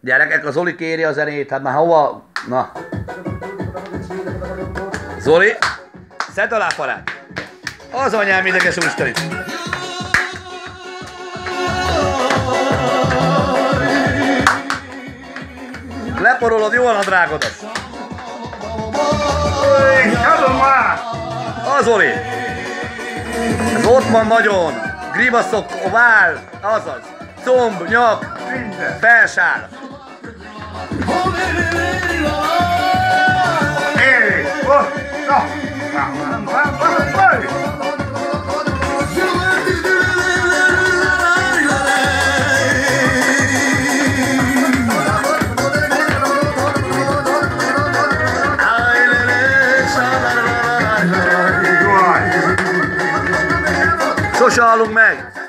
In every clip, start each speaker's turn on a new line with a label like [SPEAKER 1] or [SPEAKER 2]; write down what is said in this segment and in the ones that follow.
[SPEAKER 1] Gyerekek, a Zoli kéri a zenét, hát már hova? Na. Zoli, szedd alá falát. Az anyám ideges úrstenit. Leporolod jól a drágodat.
[SPEAKER 2] Adom már!
[SPEAKER 1] Az Zoli. Ez ott van nagyon. Grimaszok, a váll, azaz. Comb, nyak,
[SPEAKER 2] Minden.
[SPEAKER 1] felsár. Sose hallunk meg.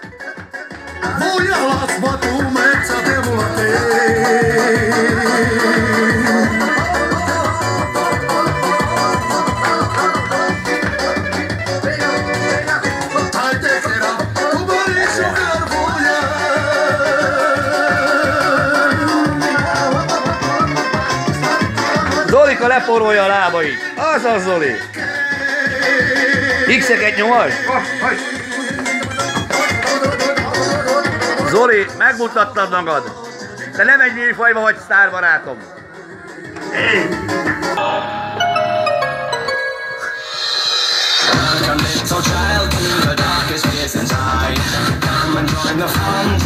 [SPEAKER 1] Zolika leporolja a lábait. Az az Zoli. X-eket nyomas.
[SPEAKER 2] Hogy,
[SPEAKER 1] Zoli, megmutattad magad. Te nem egy műfajba vagy sztár barátom.
[SPEAKER 3] Welcome, little child, to the darkest place inside. Come and join the fun,